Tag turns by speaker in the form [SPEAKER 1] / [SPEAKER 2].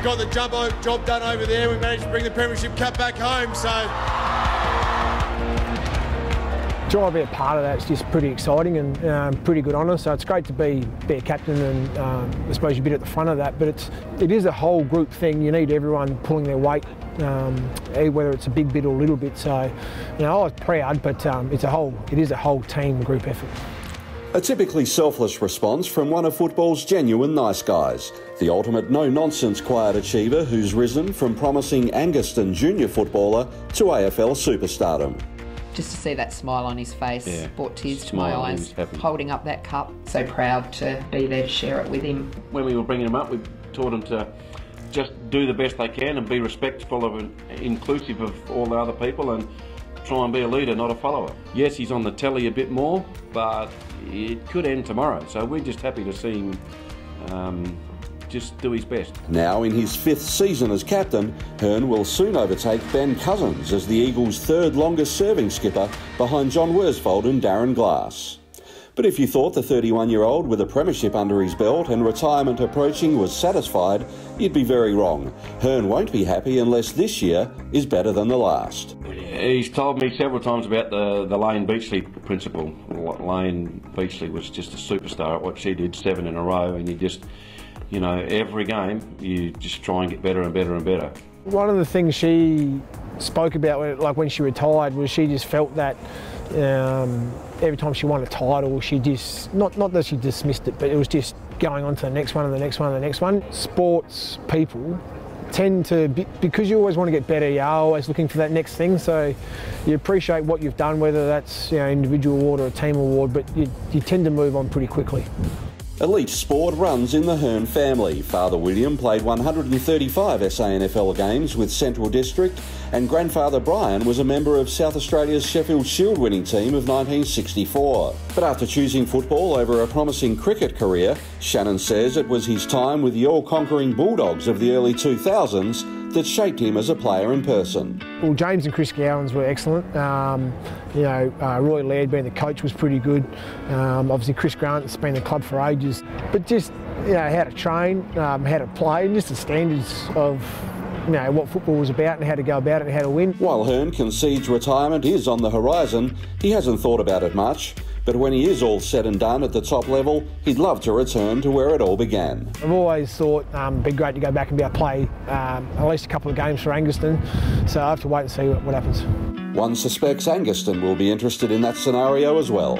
[SPEAKER 1] We got the jump job done over there. We managed to bring the Premiership Cup back home. So
[SPEAKER 2] try to be a part of that. It's just pretty exciting and um, pretty good honour. So it's great to be a captain and um, I suppose you're a bit at the front of that. But it's it is a whole group thing. You need everyone pulling their weight, um, whether it's a big bit or a little bit. So you know I was proud, but um, it's a whole it is a whole team group effort.
[SPEAKER 3] A typically selfless response from one of football's genuine nice guys. The ultimate no nonsense quiet achiever who's risen from promising Angaston junior footballer to AFL superstardom
[SPEAKER 4] just to see that smile on his face yeah. brought tears to my eyes, holding up that cup. So proud to be there to share it with him.
[SPEAKER 5] When we were bringing him up, we taught him to just do the best they can and be respectful of and inclusive of all the other people and try and be a leader, not a follower. Yes, he's on the telly a bit more, but it could end tomorrow. So we're just happy to see him um, just do his best.
[SPEAKER 3] Now in his fifth season as captain, Hurn will soon overtake Ben Cousins as the Eagles' third longest serving skipper behind John Worsfold and Darren Glass. But if you thought the 31 year old with a premiership under his belt and retirement approaching was satisfied, you'd be very wrong. Hurn won't be happy unless this year is better than the last.
[SPEAKER 5] He's told me several times about the, the Layne Beachley principle. Layne Beachley was just a superstar at what she did, seven in a row, and you just you know, every game you just try and get better and better and better.
[SPEAKER 2] One of the things she spoke about, like when she retired, was she just felt that um, every time she won a title, she just not not that she dismissed it, but it was just going on to the next one and the next one and the next one. Sports people tend to be, because you always want to get better. You're always looking for that next thing, so you appreciate what you've done, whether that's you know individual award or a team award, but you, you tend to move on pretty quickly.
[SPEAKER 3] Elite sport runs in the Hurn family. Father William played 135 SANFL games with Central District, and grandfather Brian was a member of South Australia's Sheffield Shield winning team of 1964. But after choosing football over a promising cricket career, Shannon says it was his time with the all conquering Bulldogs of the early 2000s that shaped him as a player in person.
[SPEAKER 2] Well, James and Chris Gowans were excellent. Um, you know, uh, Roy Laird being the coach was pretty good. Um, obviously, Chris Grant's been the club for ages. But just, you know, how to train, um, how to play, and just the standards of you know, what football was about and how to go about it and how to win.
[SPEAKER 3] While Hurn concedes retirement is on the horizon, he hasn't thought about it much. But when he is all said and done at the top level, he'd love to return to where it all began.
[SPEAKER 2] I've always thought um, it'd be great to go back and be able to play um, at least a couple of games for Angaston. So I have to wait and see what, what happens.
[SPEAKER 3] One suspects Angaston will be interested in that scenario as well.